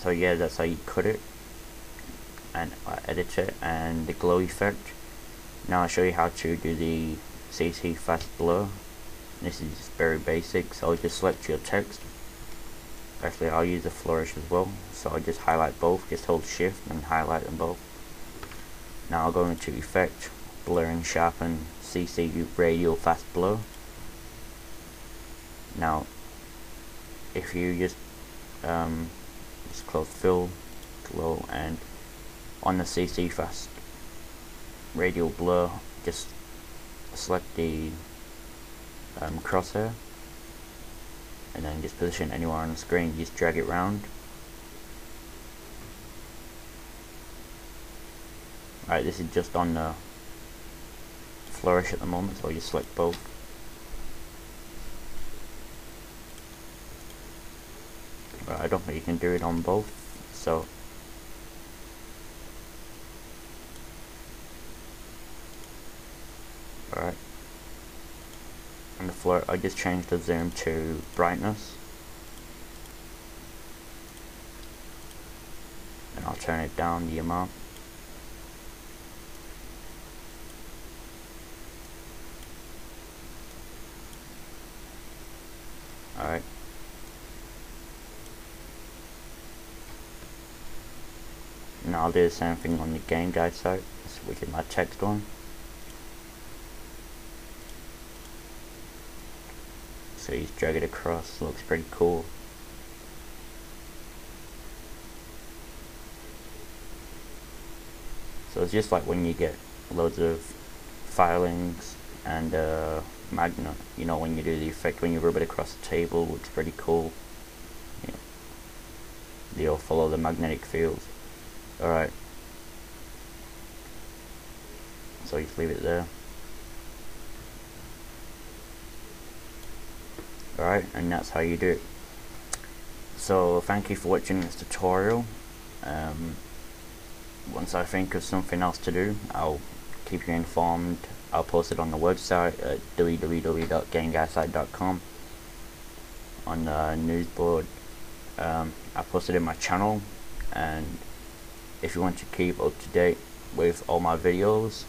so yeah that's how you cut it and uh, edit it and the glow effect now I'll show you how to do the CC fast blur. This is very basic so I just select your text. Actually I'll use a flourish as well so I just highlight both just hold shift and highlight them both. Now I'll go into effect blur and sharpen CC radial fast blur. Now if you just um, just close fill glow and on the CC fast. Radial blur just select the um, crosshair and then just position anywhere on the screen. Just drag it round. Alright this is just on the flourish at the moment so you select both I don't think you can do it on both so. Alright. On the floor I just changed the zoom to brightness. And I'll turn it down the amount. Alright I'll do the same thing on the game guide site. Which is my text one so he's drag it across. Looks pretty cool. So it's just like when you get loads of filings and uh, magnet you know when you do the effect when you rub it across the table looks pretty cool. Yeah. they all follow the magnetic field alright so you leave it there. Alright and that's how you do it. So thank you for watching this tutorial. Um, once I think of something else to do I'll keep you informed. I'll post it on the website at www.gameguidesite.com on the news board. Um, I posted in my channel and if you want to keep up to date with all my videos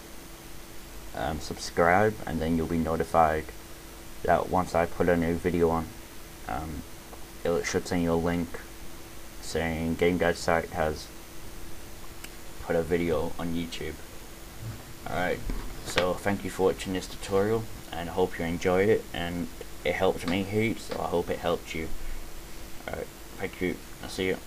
um, subscribe and then you'll be notified that once I put a new video on um, it should send you a link saying Game Guide site has put a video on YouTube. Alright so thank you for watching this tutorial and I hope you enjoyed it and it helped me heaps so I hope it helped you. Alright thank you I'll see you